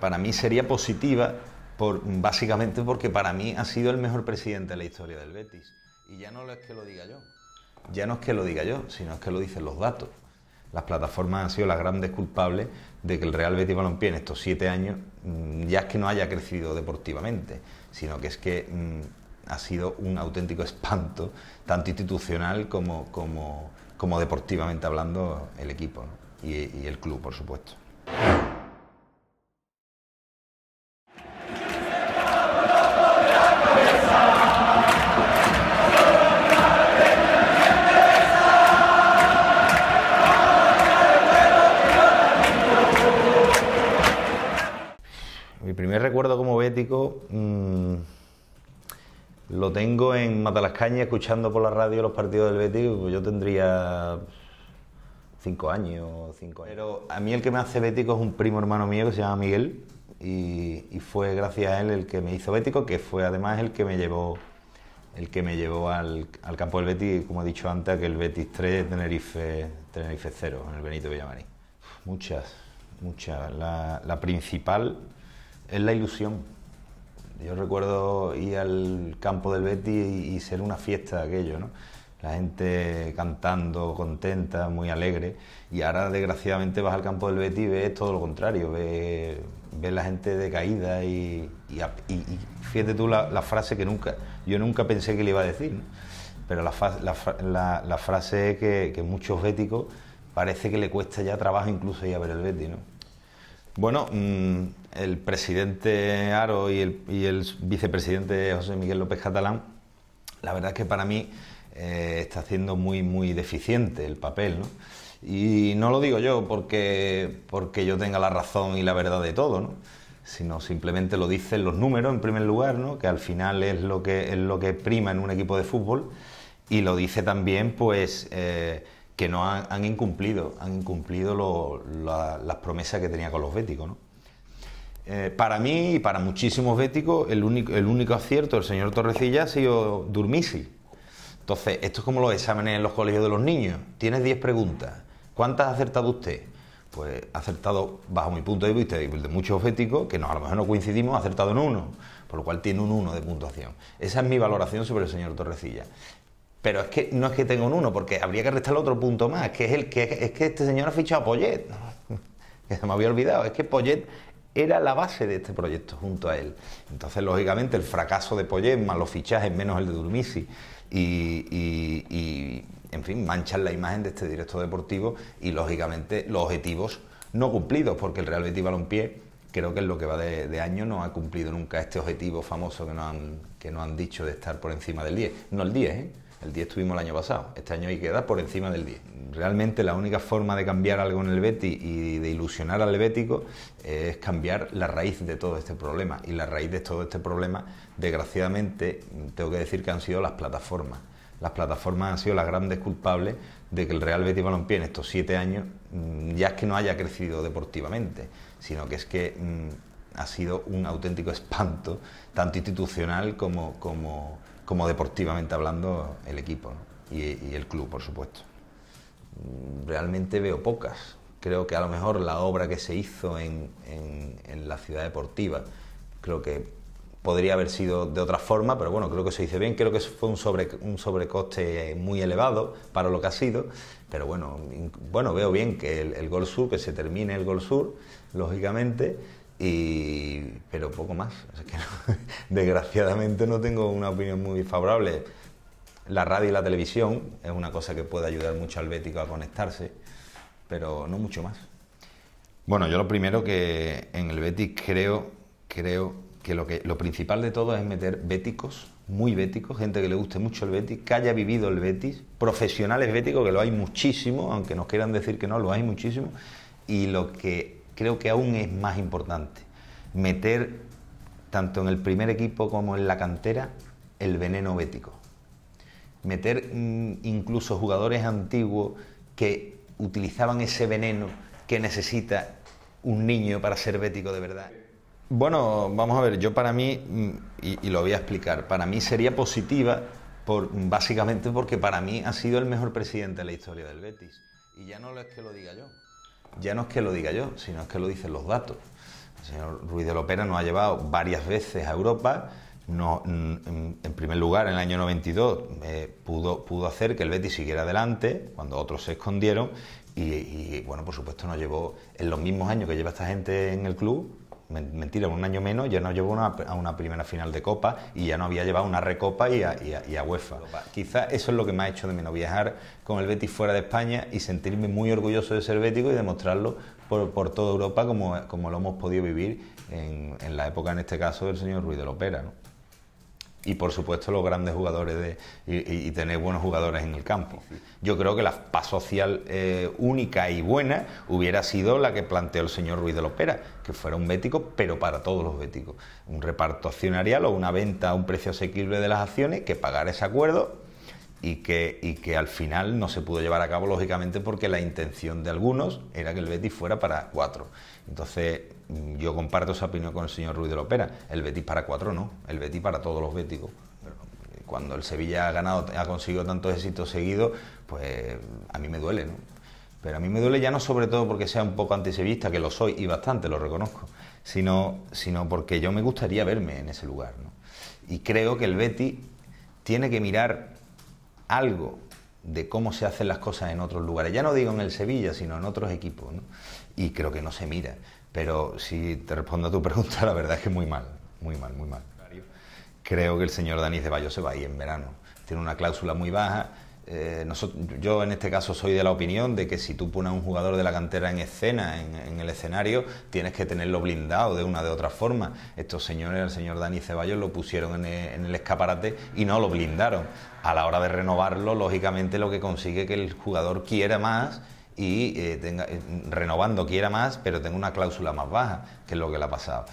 Para mí sería positiva, básicamente porque para mí ha sido el mejor presidente de la historia del Betis. Y ya no es que lo diga yo, ya no es que lo diga yo, sino es que lo dicen los datos. Las plataformas han sido las grandes culpables de que el Real Betis Balompié en estos siete años mm, ya es que no haya crecido deportivamente, sino que es que mm, ha sido un auténtico espanto, tanto institucional como, deportivamente hablando, el equipo y el club, por supuesto. Recuerdo como bético mmm, lo tengo en Matalascaña escuchando por la radio los partidos del Betis. Pues yo tendría cinco años, cinco años. Pero a mí el que me hace bético es un primo hermano mío que se llama Miguel y, fue gracias a él el que me hizo bético, que fue además el que me llevó el que me llevó al, al campo del Betis, como he dicho antes, que el Betis 3, Tenerife, Tenerife 0, en el Benito Villamarín. Muchas, muchas. La principal es la ilusión. Yo recuerdo ir al campo del Betis y, ser una fiesta aquello, ¿no? La gente cantando, contenta, muy alegre. Y ahora, desgraciadamente, vas al campo del Betis y todo lo contrario. Ves, la gente decaída y, y, y fíjate tú la, frase que nunca, yo nunca pensé que le iba a decir, ¿no? Pero la, la, la frase que, que muchos béticos parece que le cuesta ya trabajo incluso ir a ver el Betis, ¿no? Bueno, mmm, el presidente Aro y el, vicepresidente José Miguel López Catalán, la verdad es que para mí eh, está haciendo muy, muy deficiente el papel, ¿no? Y no lo digo yo porque, porque yo tenga la razón y la verdad de todo, ¿no? sino simplemente lo dicen los números en primer lugar, ¿no? que al final es lo que, es lo que prima en un equipo de fútbol, y lo dice también pues eh, que no han, incumplido, han incumplido las promesas que tenía con los béticos. ¿no? Eh, para mí y para muchísimos béticos, el único, acierto del señor Torrecilla ha sido Durmisi. Entonces, esto es como los exámenes en los colegios de los niños. Tienes 10 preguntas. ¿Cuántas ha acertado usted? Pues ha acertado, bajo mi punto de vista de muchos béticos, que no, a lo mejor no coincidimos, ha acertado en uno, por lo cual tiene un 1 de puntuación. Esa es mi valoración sobre el señor Torrecilla. Pero es que no es que tenga un 1, porque habría que restarle otro punto más, que es el que es que este señor ha fichado a Poyet. Que se me había olvidado, es que Poyet era la base de este proyecto junto a él. Entonces, lógicamente, el fracaso de Poyet, más los fichajes, menos el de Durmisi, y, en fin, manchan la imagen de este director deportivo y, lógicamente, los objetivos no cumplidos, porque el Real Betis Balompié creo que en lo que va de, año no ha cumplido nunca este objetivo famoso que nos han, que nos han dicho de estar por encima del 10. No el 10, ¿eh? El 10 tuvimos el año pasado. Este año hay que dar por encima del 10. Realmente la única forma de cambiar algo en el Betis y de ilusionar al bético es cambiar la raíz de todo este problema. Y la raíz de todo este problema, desgraciadamente, tengo que decir que han sido las plataformas. Las plataformas han sido las grandes culpables de que el Real Betis Balompié en estos siete años mm, ya es que no haya crecido deportivamente, sino que es que mmm, ha sido un auténtico espanto, tanto institucional como, como deportivamente hablando el equipo y, el club, por supuesto. Realmente veo pocas. Creo que a lo mejor la obra que se hizo en, la ciudad deportiva, creo que podría haber sido de otra forma, pero bueno, creo que se hizo bien. Creo que fue un, sobre, un sobrecoste muy elevado para lo que ha sido, pero bueno, bueno veo bien que el Gol Sur, que se termine el Gol Sur, lógicamente, y, pero poco más. Desgraciadamente no tengo una opinión muy favorable. La radio y la televisión es una cosa que puede ayudar mucho al bético a conectarse, pero no mucho más. Bueno, yo lo primero que en el Betis creo, creo que lo, que lo principal de todo es meter béticos, muy béticos, gente que le guste mucho el Betis, que haya vivido el Betis, profesionales béticos, que lo hay muchísimo, aunque nos quieran decir que no, lo hay muchísimo, y lo que creo que aún es más importante, meter tanto en el primer equipo como en la cantera el veneno bético. Meter mmm, incluso jugadores antiguos que utilizaban ese veneno que necesita un niño para ser bético de verdad. Bueno, vamos a ver, yo para mí, y, y lo voy a explicar, para mí sería positiva básicamente porque para mí ha sido el mejor presidente de la historia del Betis. Y ya no es que lo diga yo, ya no es que lo diga yo, sino es que lo dicen los datos. El señor Ruiz de Lopera nos ha llevado varias veces a Europa. No, en, primer lugar, en el año 92 eh, pudo, pudo hacer que el Betis siguiera adelante cuando otros se escondieron y, bueno, por supuesto nos llevó en los mismos años que lleva esta gente en el club, mentira, un año menos, ya nos llevó a una primera final de Copa y ya no había llevado una recopa y a, y, a, UEFA. Quizás eso es lo que me ha hecho de menos, viajar con el Betis fuera de España y sentirme muy orgulloso de ser bético y demostrarlo por, por toda Europa como, como, lo hemos podido vivir en, en, la época, en este caso, del señor Ruiz de Lopera. ¿no? Y por supuesto los grandes jugadores y, tener buenos jugadores en el campo. Yo creo que la paz social eh, única y buena hubiera sido la que planteó el señor Ruiz de Lopera, que fuera un bético, pero para todos los béticos. Un reparto accionarial o una venta a un precio asequible de las acciones, que pagara ese acuerdo y que, y que al final no se pudo llevar a cabo, lógicamente, porque la intención de algunos era que el Betis fuera para cuatro. Entonces, mm, yo comparto esa opinión con el señor Ruiz de Lopera. El Betis para cuatro no, el Betis para todos los béticos. Cuando el Sevilla ha ganado, ha conseguido tantos éxitos seguidos, pues a mí me duele, ¿no? Pero a mí me duele ya no sobre todo porque sea un poco antisevista, que lo soy y bastante, lo reconozco, sino, sino porque yo me gustaría verme en ese lugar. ¿no? Y creo que el Betis tiene que mirar algo de cómo se hacen las cosas en otros lugares. Ya no digo en el Sevilla, sino en otros equipos. Y creo que no se mira. Pero si te respondo a tu pregunta, la verdad es que muy mal, muy mal, muy mal. Creo que el señor Dani Ceballos se va ahí en verano. Tiene una cláusula muy baja eh, yo en este caso soy de la opinión de que si tú pones a un jugador de la cantera en escena, en, el escenario, tienes que tenerlo blindado de una de otra forma. Estos señores, el señor Dani Ceballos, lo pusieron en el, escaparate y no lo blindaron. A la hora de renovarlo, lógicamente lo que consigue que el jugador quiera más y eh, tenga, eh, renovando quiera más, pero tenga una cláusula más baja, que es lo que le ha pasado.